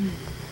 Mm.